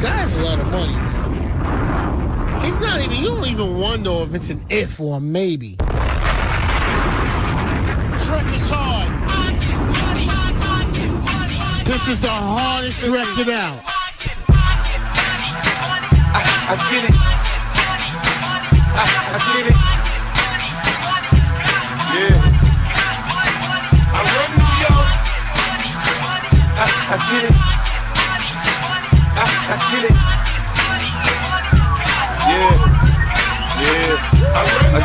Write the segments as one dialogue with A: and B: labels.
A: Has a lot of money. He's not even, you don't even wonder if it's an if or a maybe. Trek is hard. This is the hardest record out.
B: I, I get it. I, I get it. Yeah. I run New York. I, I get it.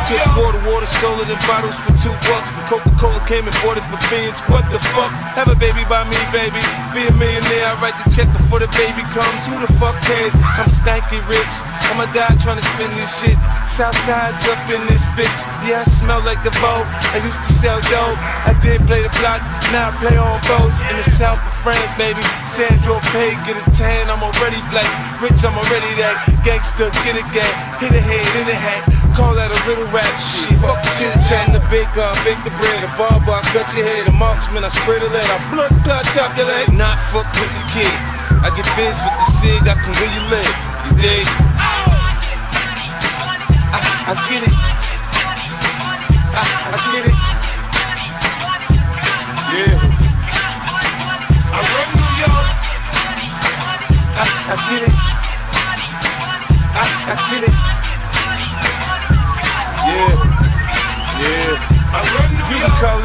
B: Took water, water, sold it in bottles for two bucks. Coca-Cola came and bought it for beans. What the fuck? Have a baby by me, baby. Be a millionaire. I write the check before the baby comes. Who the fuck cares? I'm stanky rich. I'ma die trying to spend this shit. Southside up in this bitch. Yeah, I smell like the boat. I used to sell dope. I did play the block. Now I play on boats in the south of France, baby. St. Tropez, get a tan. I'm already black. Rich, I'm already that. Gangster, get a gang. Hit a head, in a hat. Call that a baker, I bake the bread, the barber, I cut your head, a marksman, I spray the lead, I blood clot, chop your leg. Not fuck with the kid. I get biz with the cig, I can you live. You dig? I, I get it.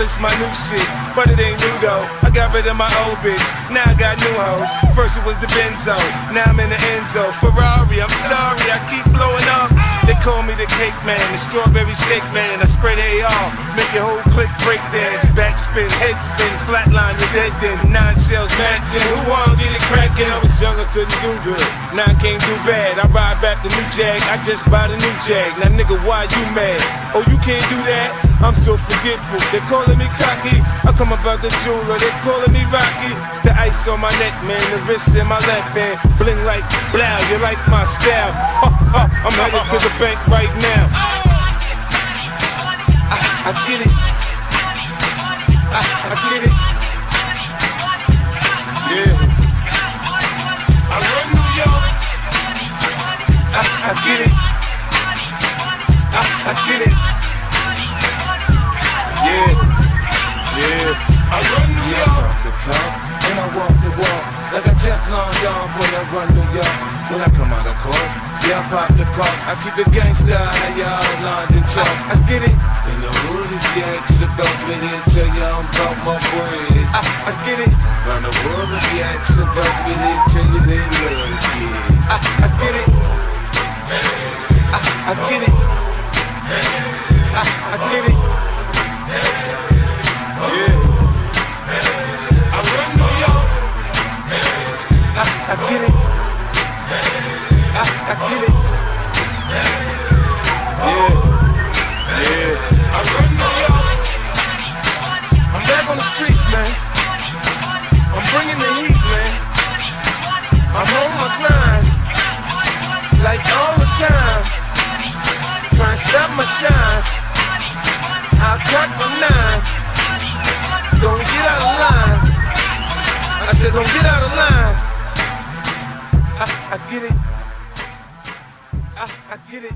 B: This my new shit, but it ain't new though. I got rid of my old bitch, now I got new hoes. First it was the Benzo, now I'm in the Enzo. Ferrari, I'm sorry, I keep blowing up. They call me the cake man, the strawberry shake man. I spread AR, make your whole click break dance. Backspin, head spin, flatline, you're dead then. Nine shells matching, cracking? I young, I couldn't do good. Now I can't do bad. I ride back the new Jag, I just bought a new Jag. Now nigga, why you mad? Oh, you can't do that? I'm so forgetful. They're calling me cocky. I come about the jeweler. They're calling me Rocky. It's the ice on my neck, man. The wrist in my left hand. Bling like blow. You like my style? I'm headed to the bank right now.
C: Like a Teflon dog. Boy, I run New York when I come out of court. Yeah, I pop the cork. I keep it gangsta, y'all London chalk. I get it. In the hood, it's yanks about me here, tell y'all I'm about my bread.
B: I, I get it.
C: Round the world, it's yanks about me here, tell you they love it.
B: I, I get it. I, I get it. I, I get it. Stop my shine. I'll cut my nine. Don't get out of line. I said, don't get out of line. I, I get it. I, I get it.